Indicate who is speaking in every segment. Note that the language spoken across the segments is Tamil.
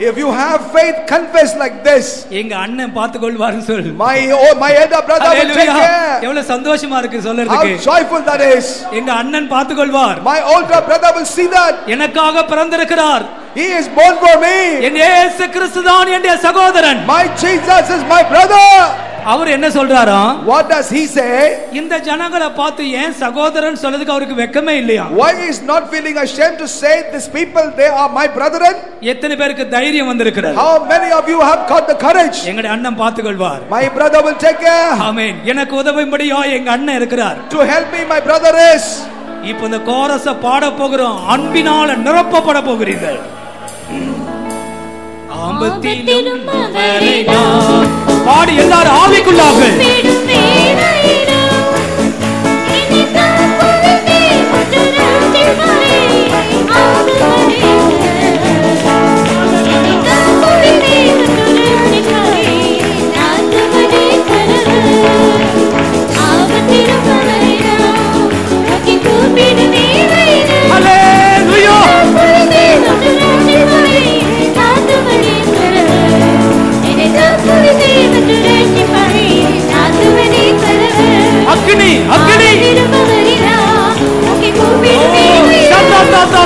Speaker 1: If you have faith, confess like this.
Speaker 2: எங்க அண்ணன் பார்த்து கொள்வாருன்னு சொல்
Speaker 1: My oh, my elder brother will take
Speaker 2: Hallelujah.
Speaker 1: care.
Speaker 2: எவ்வளவு சந்தோஷமா இருக்கு
Speaker 1: How
Speaker 2: சொல்றதுக்கு
Speaker 1: joyful that is.
Speaker 2: எங்க அண்ணன் பார்த்து கொள்வார்
Speaker 1: My older brother will see that.
Speaker 2: எனக்காக பிறந்திருக்கிறார்
Speaker 1: He is born for me.
Speaker 2: என் இயேசு கிறிஸ்துதான் என்னுடைய சகோதரன்
Speaker 1: My Jesus is my brother.
Speaker 2: அவர் என்ன சொல்றாராம்
Speaker 1: What does he say?
Speaker 2: இந்த ஜனங்களை பார்த்து ஏன் சகோதரன் சொல்றதுக்கு அவருக்கு வெக்கமே இல்லையா
Speaker 1: Why he is not feeling ashamed to say these people they are my brethren?
Speaker 2: எத்தனை பேருக்கு தைரியம் வந்திருக்கிறது
Speaker 1: How many of you have got the courage?
Speaker 2: எங்களுடைய அண்ணன் பார்த்து கொள்வார்
Speaker 1: My brother will take care.
Speaker 2: ஆமென் எனக்கு உதவும்படியா எங்க அண்ணன் இருக்கிறார்
Speaker 1: To help me, my brother is.
Speaker 2: இப்ப இந்த கோரஸ பாட போகிறோம் அன்பினால நிரப்பப்பட போகிறீர்கள் ஆபத்திலும் அவரை நான் பாடி எல்லாரும்
Speaker 1: ஆவிக்குள்ளாக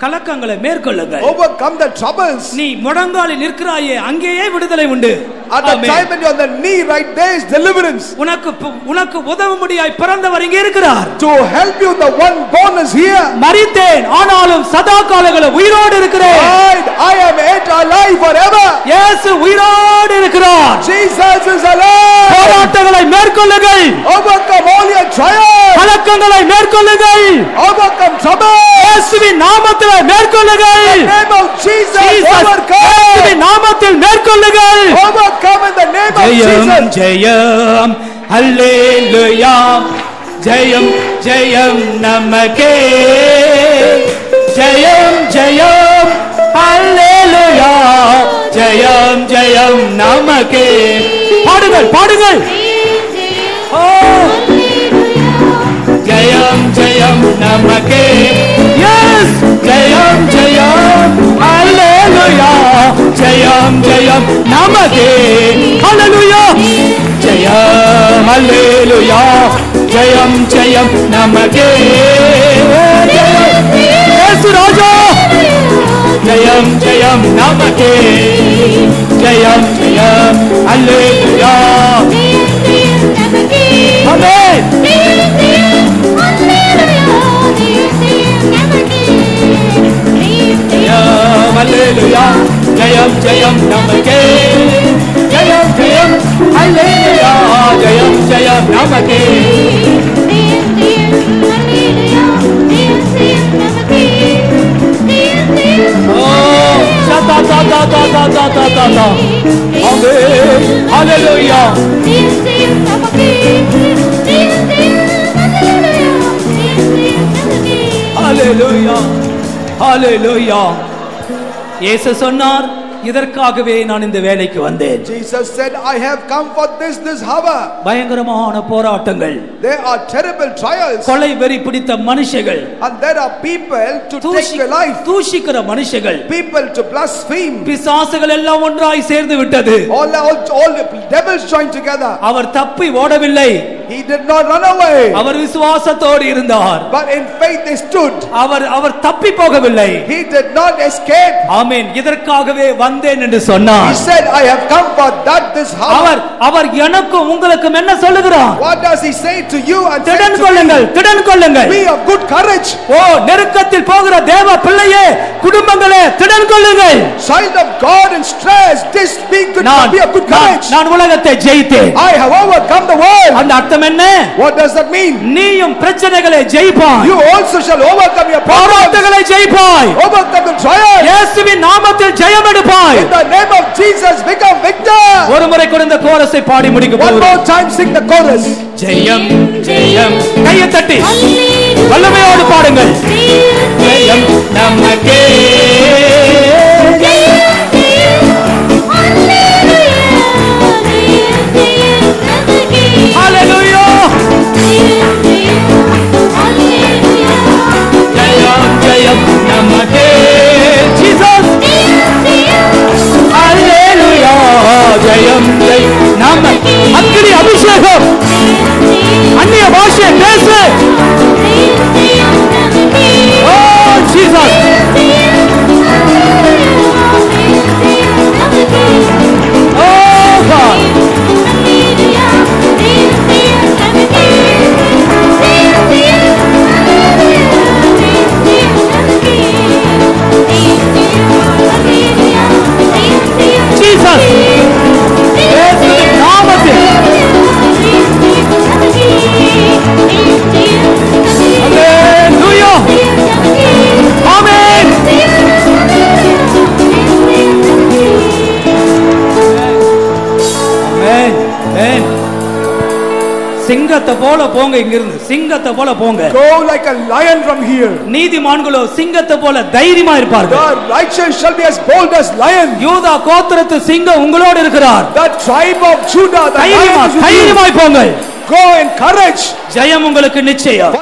Speaker 2: கலக்கங்களை மேற்கொள்ளுங்கள்
Speaker 1: Overcome the troubles.
Speaker 2: நீ முழங்காலில் நிற்கிறாயே அங்கேயே விடுதலை உண்டு
Speaker 1: At the
Speaker 2: amen.
Speaker 1: time when you're on the knee, right there is deliverance.
Speaker 2: உனக்கு உனக்கு உதவும்படியாய் பிறந்தவர் இங்கே இருக்கிறார்
Speaker 1: To help you, the one born is here.
Speaker 2: மரித்தேன் ஆனாலும் சதா காலங்கள உயிரோடு இருக்கிறேன்
Speaker 1: Died, I am yet alive forever.
Speaker 2: இயேசு உயிரோடு இருக்கிறார்
Speaker 1: Jesus is alive.
Speaker 2: போராட்டங்களை மேற்கொள்ளுங்கள்
Speaker 1: Overcome all your trials.
Speaker 2: கலக்கங்களை மேற்கொள்ளுங்கள்.
Speaker 1: Overcome trouble.
Speaker 2: இயேசுவின் நாமத்தில் மேற்கொள்ளுங்கள்.
Speaker 1: Name of Jesus, overcome.
Speaker 2: இயேசுவின் நாமத்தில் மேற்கொள்ளுங்கள்.
Speaker 1: Overcome in the name of
Speaker 2: Jayam
Speaker 1: Jesus.
Speaker 2: ஜெயம். அல்லேலூயா ஜெயம் ஜெயம் நமக்கே. ஜெயம் ஜெயம். அல்லேலூயா ஜெயம் ஜெயம் நமக்கே. பாடுங்கள் பாடுங்கள். జయం జయం. నమదే హలలుయా జయ హల్లెలూయా. జయం జయం. నమదే యేసు రాజా. జయం జయం. నమకే జయం జయం. హల్లెలూయా. நமக்கே Alléluia. Alléluia. Alléluia. இயேசு சொன்னார் இதற்காகவே நான் இந்த வேலைக்கு வந்தேன்
Speaker 1: Jesus said, I have come for this, this hour.
Speaker 2: பயங்கரமான போராட்டங்கள்
Speaker 1: There are terrible trials.
Speaker 2: கொலை வெறி பிடித்த மனுஷர்கள்
Speaker 1: And there are people to take your life.
Speaker 2: தூஷிக்கிற மனுஷர்கள்
Speaker 1: People to blaspheme.
Speaker 2: பிசாசுகள் எல்லாம் ஒன்றாய் சேர்ந்து விட்டது
Speaker 1: All, all, all the devils joined together.
Speaker 2: அவர் தப்பி ஓடவில்லை
Speaker 1: He did not run away.
Speaker 2: அவர் விசுவாசத்தோடு இருந்தார்
Speaker 1: But in faith they stood.
Speaker 2: அவர் அவர் தப்பி போகவில்லை
Speaker 1: He did not escape.
Speaker 2: ஆமென் இதற்காகவே வந்தேன் என்று
Speaker 1: He
Speaker 2: சொன்னார்
Speaker 1: said, I have come for that this hour.
Speaker 2: அவர் அவர் எனக்கும் உங்களுக்கும் என்ன சொல்லுகிறார்
Speaker 1: What does he say to you and say
Speaker 2: திடன்
Speaker 1: to
Speaker 2: கொள்ளுங்கள் திடன் கொள்ளுங்கள்
Speaker 1: me? Be of good courage.
Speaker 2: ஓ நெருக்கத்தில் போகிற தேவ பிள்ளையே குடும்பங்களே திடன் கொள்ளுங்கள்
Speaker 1: Child of God in stress, this be good
Speaker 2: நான்
Speaker 1: be of good
Speaker 2: நான்-
Speaker 1: courage.
Speaker 2: நான் உலகத்தை ஜெயித்தேன்
Speaker 1: I have overcome the world.
Speaker 2: அந்த அர்த்தத்தை அர்த்தம் என்ன
Speaker 1: What does that mean?
Speaker 2: நீயும் பிரச்சனைகளை ஜெயிப்பாய்
Speaker 1: You also shall overcome your.
Speaker 2: போராட்டங்களை ஜெயிப்பாய்
Speaker 1: Overcome the trial.
Speaker 2: இயேசுவின் நாமத்தில் ஜெயம் எடுப்பாய்
Speaker 1: In the name of Jesus, become victor.
Speaker 2: ஒரு முறை கூட இந்த கோரஸை பாடி முடிக்க
Speaker 1: One more time, sing the chorus.
Speaker 2: ஜெயம் ஜெயம் கையை தட்டி வல்லமையோடு பாடுங்கள் சிங்கத்தை போல போங்க இங்கிருந்து சிங்கத்தை போல போங்க
Speaker 1: Go like a lion from here.
Speaker 2: நீதிமான்களோ சிங்கத்தை போல தைரியமா இருப்பார்கள்
Speaker 1: The righteous shall be as bold as lion.
Speaker 2: யூதா கோத்திரத்து சிங்கம் உங்களோடு இருக்கிறார்
Speaker 1: The tribe of Judah, the
Speaker 2: தைரியமா. தைரியமாய் போங்கள்
Speaker 1: Go in courage.
Speaker 2: ஜெயம் உங்களுக்கு நிச்சயம்